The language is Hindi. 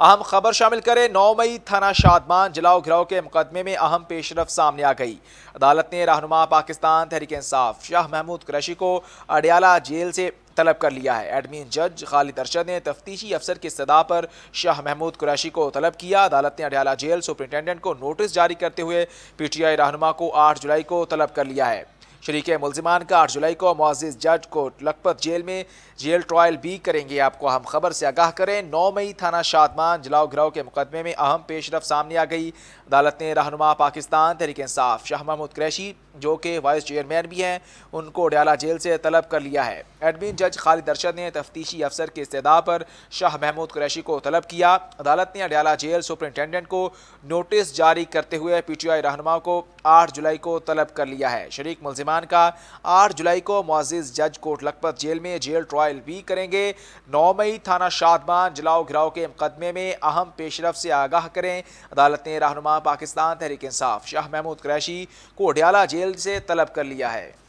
अहम खबर शामिल करें, नौ मई थाना शादमान जलाओ घिराव के मुकदमे में अहम पेशरफ सामने आ गई। अदालत ने रहनुमा पाकिस्तान तहरीक इंसाफ शाह महमूद कुरैशी को अडियाला जेल से तलब कर लिया है। एडमिन जज खालिद अरशद ने तफ्तीशी अफसर की सदा पर शाह महमूद कुरैशी को तलब किया। अदालत ने अडियाला जेल सुप्रिंटेंडेंट को नोटिस जारी करते हुए पीटीआई रहनुमा को आठ जुलाई को तलब कर लिया है। शरीक मुलजमान का आठ जुलाई को मोजिज़ जज को लखपत जेल में जेल ट्रायल भी करेंगे। आपको अहम खबर से आगाह करें। नौ मई थाना शादमान जलाओ घिराव के मुकदमे में अहम पेशरफ सामने आ गई। अदालत ने रहनुमा पाकिस्तान तहरीक इंसाफ, शाह महमूद क्रैशी जो कि वाइस चेयरमैन भी हैं, उनको डयाला जेल से तलब कर लिया है। एडमिन जज खालिद अरशद ने तफ्तीशी अफसर के इस्तः पर शाह महमूद क्रैशी को तलब किया। अदालत ने अडयाला जेल सुपरिटेंडेंट को नोटिस जारी करते हुए पी टी आई रहनुमा को आठ जुलाई को तलब कर लिया है। शरीक मुलजिमान का आठ जुलाई को मुआज़ जज कोट लखपत जेल में जेल ट्रायल भी करेंगे। नौ मई थाना शादमान जलाओ घिराव के मुकदमे में अहम पेशरफ से आगाह करें। अदालत ने रहनुमा पाकिस्तान तहरीक इंसाफ शाह महमूद क्रैशी को अडयाला जेल से तलब कर लिया है।